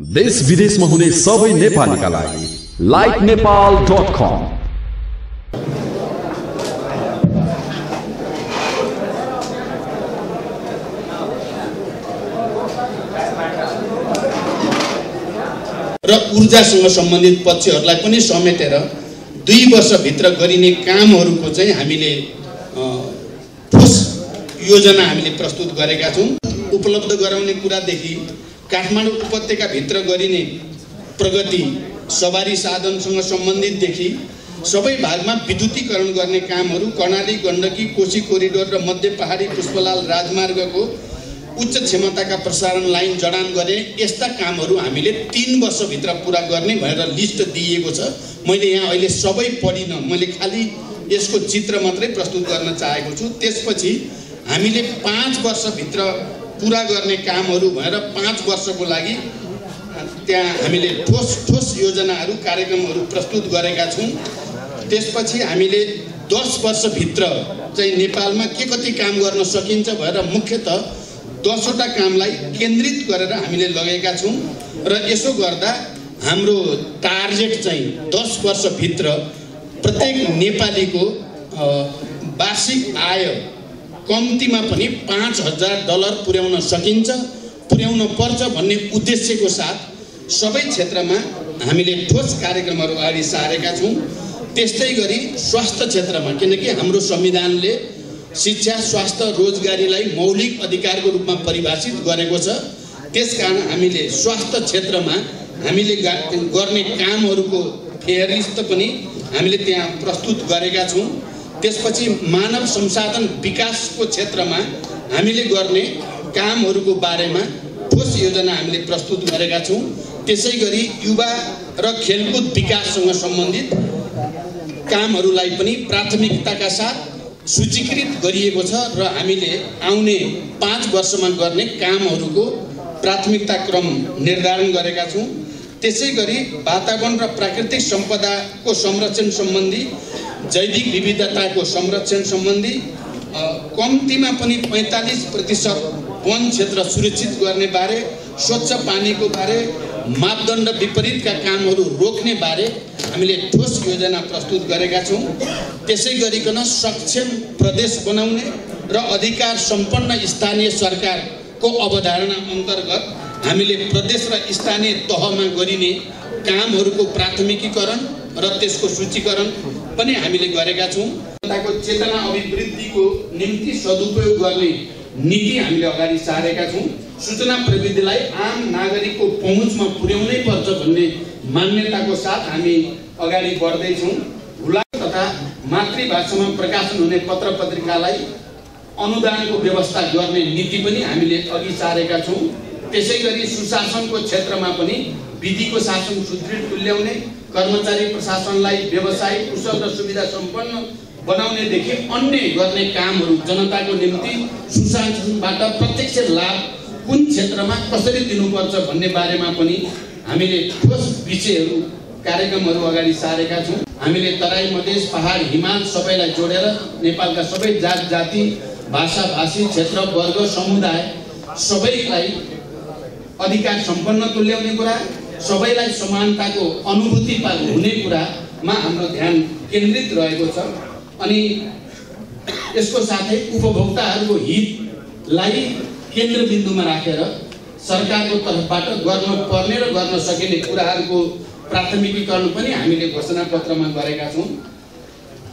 देश विदेशमा हुने सबै नेपालीका लागि लाइक नेपाल डट कम र ऊर्जासँग सम्बन्धित पक्षहरूलाई पनि समेटेर दुई वर्षभित्र गरिने कामहरूको चाहिँ हामीले ठोस योजना हामीले प्रस्तुत गरेका छौँ। उपलब्ध गराउने कुरादेखि काठमाडौँ उपत्यकाभित्र गरिने प्रगति सवारी साधनसँग सम्बन्धितदेखि सबै भागमा विद्युतीकरण गर्ने कामहरू कर्णाली गण्डकी कोशी कोरिडोर र मध्य पहाडी पुष्पलाल राजमार्गको उच्च क्षमताका प्रसारण लाइन जडान गरे यस्ता कामहरू हामीले तिन वर्षभित्र पुरा गर्ने भनेर लिस्ट दिइएको छ। मैले यहाँ अहिले सबै पढिनँ मैले खालि यसको चित्र मात्रै प्रस्तुत गर्न चाहेको छु। त्यसपछि हामीले पाँच वर्षभित्र पुरा गर्ने कामहरू भएर पाँच वर्षको लागि त्यहाँ हामीले ठोस ठोस योजनाहरू कार्यक्रमहरू प्रस्तुत गरेका छौँ। त्यसपछि हामीले दस वर्षभित्र चाहिँ नेपालमा के कति काम गर्न सकिन्छ भएर मुख्यतः दसवटा कामलाई केन्द्रित गरेर हामीले लगेका छौँ र यसो गर्दा हाम्रो टार्गेट चाहिँ दस वर्षभित्र प्रत्येक नेपालीको वार्षिक आय कम्तीमा पनि पाँच हजार डलर पुर्याउन सकिन्छ पुर्याउन पर्छ भन्ने उद्देश्यको साथ सबै क्षेत्रमा हामीले ठोस कार्यक्रमहरू अगाडि सारेका छौँ। त्यस्तै गरी स्वास्थ्य क्षेत्रमा किनकि हाम्रो संविधानले शिक्षा स्वास्थ्य रोजगारीलाई मौलिक अधिकारको रूपमा परिभाषित गरेको छ। त्यसकारण हामीले स्वास्थ्य क्षेत्रमा हामीले गर्ने कामहरूको फेयरलिस्ट पनि हामीले त्यहाँ प्रस्तुत गरेका छौँ। त्यसपछि मानव संसाधन विकासको क्षेत्रमा हामीले गर्ने कामहरूको बारेमा ठोस योजना हामीले प्रस्तुत गरेका छौँ। त्यसै गरी युवा र खेलकुद विकाससँग सम्बन्धित कामहरूलाई पनि प्राथमिकताका साथ सूचीकृत गरिएको छ र हामीले आउने पाँच वर्षमा गर्ने कामहरूको प्राथमिकता क्रम निर्धारण गरेका छौँ। त्यसै गरी वातावरण र प्राकृतिक सम्पदाको संरक्षण सम्बन्धी जैविक विविधताको संरक्षण सम्बन्धी कम्तीमा पनि पैँतालिस प्रतिशत वन क्षेत्र सुरक्षित गर्ने बारे स्वच्छ पानीको बारे मापदण्ड विपरीतका कामहरू रोक्ने बारे हामीले ठोस योजना प्रस्तुत गरेका छौँ। त्यसै गरिकन सक्षम प्रदेश बनाउने र अधिकार सम्पन्न स्थानीय सरकारको अवधारणा अन्तर्गत हामीले प्रदेश र स्थानीय तहमा गरिने कामहरूको प्राथमिकीकरण र त्यसको सूचीकरण पनि हामीले गरेका छौँ। जनताको चेतना अभिवृद्धिको निम्ति सदुपयोग गर्ने नीति हामीले अगाडि सारेका छौँ। सूचना प्रविधिलाई आम नागरिकको पहुँचमा पुर्याउनै पर्छ भन्ने मान्यताको साथ हामी अगाडि बढ्दैछौँ भुला तथा मातृभाषामा प्रकाशन हुने पत्र पत्रिकालाई अनुदानको व्यवस्था गर्ने नीति पनि हामीले अघि सारेका छौँ। त्यसै गरी सुशासनको क्षेत्रमा पनि विधिको शासन सुदृढ तुल्याउने कर्मचारी प्रशासनलाई व्यवसाय कुशल र सुविधा सम्पन्न बनाउनेदेखि अन्य गर्ने कामहरू जनताको निम्ति सुशासनबाट प्रत्यक्ष लाभ कुन क्षेत्रमा कसरी दिनुपर्छ भन्ने बारेमा पनि हामीले ठोस विषयहरू कार्यक्रमहरू अगाडि सारेका छौँ। हामीले तराई मधेस पहाड हिमाल सबैलाई जोडेर नेपालका सबै जात जाति भाषा भाषी क्षेत्र वर्ग समुदाय सबैलाई अधिकार सम्पन्न तुल्याउने कुरा। सबैलाई समानताको अनुभूति हुने कुरामा हाम्रो ध्यान केन्द्रित रहेको छ। अनि यसको साथै उपभोक्ताहरूको हितलाई केन्द्रबिन्दुमा राखेर सरकारको तर्फबाट गर्न पर्ने र गर्न सकिने कुराहरूको प्राथमिकीकरण पनि हामीले घोषणा पत्रमा गरेका छौँ।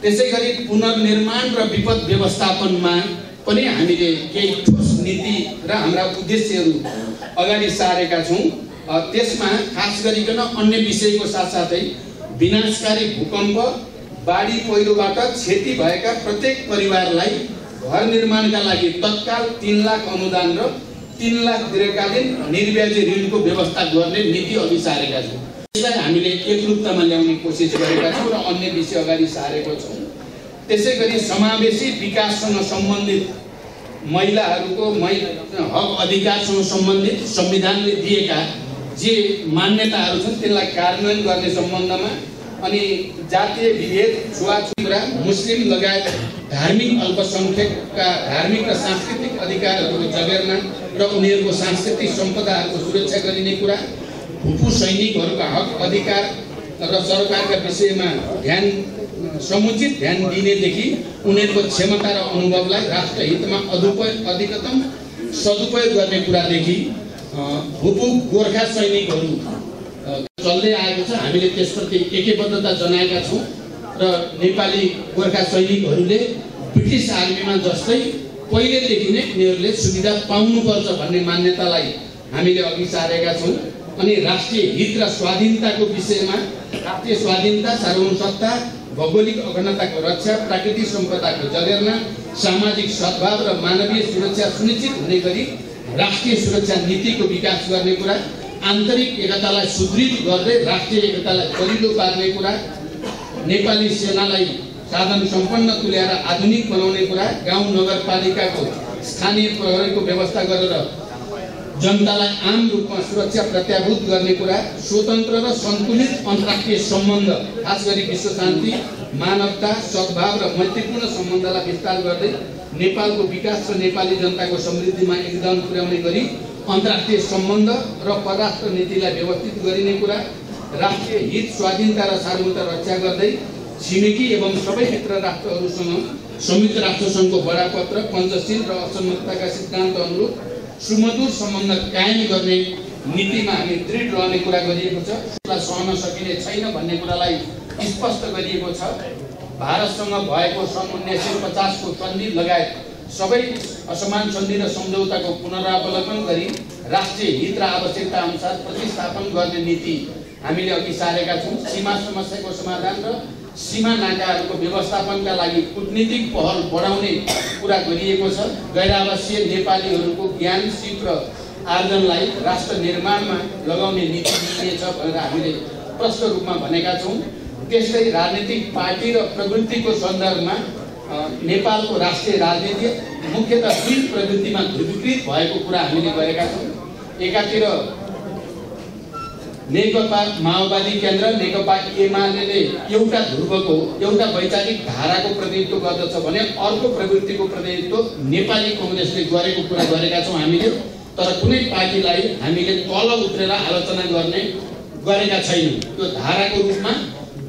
त्यसै गरी पुनर्निर्माण र विपद व्यवस्थापनमा पनि हामीले केही ठोस नीति र हाम्रा उद्देश्यहरू अगाडि सारेका छौँ। त्यसमा खास गरिकन अन्य विषयको साथसाथै विनाशकारी भूकम्प बाढी पहिरोबाट क्षति भएका प्रत्येक परिवारलाई घर निर्माणका लागि तत्काल तिन लाख अनुदान र तिन लाख दीर्घकालीन निर्व्याजी ऋणको व्यवस्था गर्ने नीति अघि सारेका छौँ। यसलाई हामीले एकरूपतामा ल्याउने कोसिस गरेका छौँ र अन्य विषय अगाडि सारेको छौँ। त्यसै गरी समावेशी विकाससँग सम्बन्धित महिलाहरूको मै हक अधिकारसँग सम्बन्धित संविधानले दिएका जे मान्यताहरू छन् त्यसलाई कार्यान्वयन गर्ने सम्बन्धमा अनि जातीय विभेद छुवाछुत मुस्लिम लगायत धार्मिक अल्पसङ्ख्यकका धार्मिक र सांस्कृतिक अधिकारहरूको जगेर्ना र उनीहरूको सांस्कृतिक सम्पदाहरूको सुरक्षा गरिने कुरा भूपू सैनिकहरूका हक अधिकार र सरकारका विषयमा ध्यान समुचित ध्यान दिनेदेखि उनीहरूको क्षमता र अनुभवलाई राष्ट्र हितमा अदुपयोग अधिकतम सदुपयोग गर्ने कुरादेखि भूपू गोर्खा सैनिकहरू चल्दै आएको छ। हामीले त्यसप्रति एकबद्धता जनाएका छौँ र नेपाली गोर्खा सैनिकहरूले ब्रिटिस आर्मीमा जस्तै पहिलेदेखि नै उनीहरूले सुविधा पाउनुपर्छ भन्ने मान्यतालाई हामीले अघि सारेका छौँ। अनि राष्ट्रिय हित र स्वाधीनताको विषयमा राष्ट्रिय स्वाधीनता सार्वभौमसत्ता भौगोलिक अखण्डताको रक्षा प्राकृतिक सम्पदाको जगेर्ना सामाजिक सद्भाव र मानवीय सुरक्षा सुनिश्चित हुने गरी राष्ट्रिय सुरक्षा नीतिको विकास गर्ने कुरा आन्तरिक एकतालाई सुदृढ गर्दै राष्ट्रिय एकतालाई दरिलो पार्ने कुरा नेपाली सेनालाई साधन सम्पन्न तुल्याएर आधुनिक बनाउने कुरा गाउँ नगरपालिकाको स्थानीय प्रहरीको व्यवस्था गरेर जनतालाई आम रूपमा सुरक्षा प्रत्याभूत गर्ने कुरा स्वतन्त्र र सन्तुलित अन्तर्राष्ट्रिय सम्बन्ध खास गरी विश्व शान्ति मानवता सद्भाव र मैत्रीपूर्ण सम्बन्धलाई विस्तार गर्दै नेपालको विकास र नेपाली जनताको समृद्धिमा योगदान पुर्याउने गरी अन्तर्राष्ट्रिय सम्बन्ध र परराष्ट्र नीतिलाई व्यवस्थित गरिने कुरा राष्ट्रिय हित स्वाधीनता र सार्वभौमता रक्षा गर्दै छिमेकी एवं सबै मित्र राष्ट्रहरूसँग संयुक्त राष्ट्रसङ्घको बडापत्र पञ्चशील र असम्मतताका सिद्धान्त अनुरूप सुमधुर सम्बन्ध कायम गर्ने नीतिमा हामी दृढ रहने कुरा गरिएको छ। सहन सकिने छैन भन्ने कुरालाई स्पष्ट गरिएको छ। भारतसँग भएको सन् उन्नाइस सय पचासको सन्धि लगायत सबै असमान सन्धि र सम्झौताको पुनरावलोकन गरी राष्ट्रिय हित र आवश्यकता अनुसार प्रतिस्थापन गर्ने नीति हामीले अघि सारेका छौँ। सीमा समस्याको समाधान र सीमा नाकाहरूको व्यवस्थापनका लागि कुटनीतिक पहल बढाउने कुरा गरिएको छ। गैर नेपालीहरूको ज्ञान सिप र आर्जनलाई राष्ट्र निर्माणमा लगाउने नीति लिइनेछ भनेर हामीले प्रष्ट रूपमा भनेका छौँ। त्यस्तै राजनीतिक पार्टी र प्रवृत्तिको सन्दर्भमा नेपालको राष्ट्रिय राजनीति मुख्यतः दुई प्रवृत्तिमा ध्रुवीकृत भएको कुरा हामीले गरेका छौँ। एकातिर नेकपा माओवादी केन्द्र नेकपा एमाले एउटा ध्रुवको एउटा वैचारिक धाराको प्रतिनिधित्व गर्दछ भने अर्को प्रवृत्तिको प्रतिनिधित्व नेपाली कङ्ग्रेसले गरेको कुरा गरेका छौँ हामीले। तर कुनै पार्टीलाई हामीले तल उत्रेर आलोचना गर्ने गरेका छैनौँ। त्यो धाराको रूपमा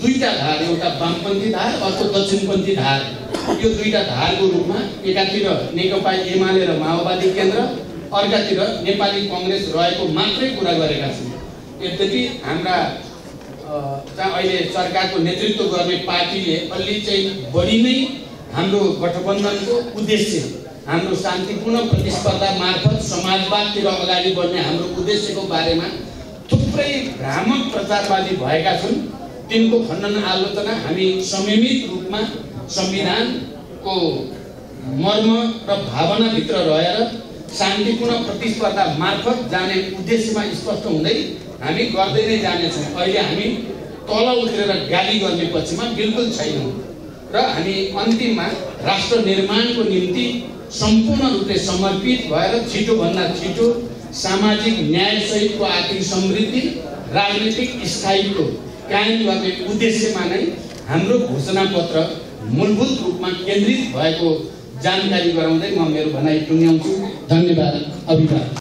दुईवटा धार एउटा वामपन्थी धार अर्को दक्षिणपन्थी धार। यो दुईवटा धारको रूपमा एकातिर नेकपा एमाले र माओवादी केन्द्र अर्कातिर नेपाली कङ्ग्रेस रहेको मात्रै कुरा गरेका छौँ यद्यपि हाम्रा चाहिँ अहिले सरकारको नेतृत्व गर्ने पार्टीले अलि चाहिँ बढी नै हाम्रो गठबन्धनको उद्देश्य हाम्रो शान्तिपूर्ण प्रतिस्पर्धा मार्फत समाजवादतिर अगाडि बढ्ने हाम्रो उद्देश्यको बारेमा थुप्रै भ्रामक प्रचारवादी भएका छन्। तिनको खण्डन आलोचना हामी संयमित रूपमा संविधानको मर्म र भावनाभित्र रहेर शान्तिपूर्ण प्रतिस्पर्धा मार्फत जाने उद्देश्यमा स्पष्ट हुँदै हामी गर्दै नै जानेछौँ। अहिले हामी तल उत्रेर गाली गर्ने पक्षमा बिल्कुल छैनौँ र हामी अन्तिममा राष्ट्र निर्माणको निम्ति सम्पूर्ण रूपले समर्पित भएर छिटोभन्दा छिटो सामाजिक न्यायसहितको आर्थिक समृद्धि राजनीतिक स्थायीको कायम गर्ने उद्देश्यमा नै हाम्रो घोषणापत्र मूलभूत रूपमा केन्द्रित भएको जानकारी गराउँदै म मेरो भनाइ टुङ्ग्याउँछु। धन्यवाद अभिवादन।